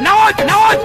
No, no,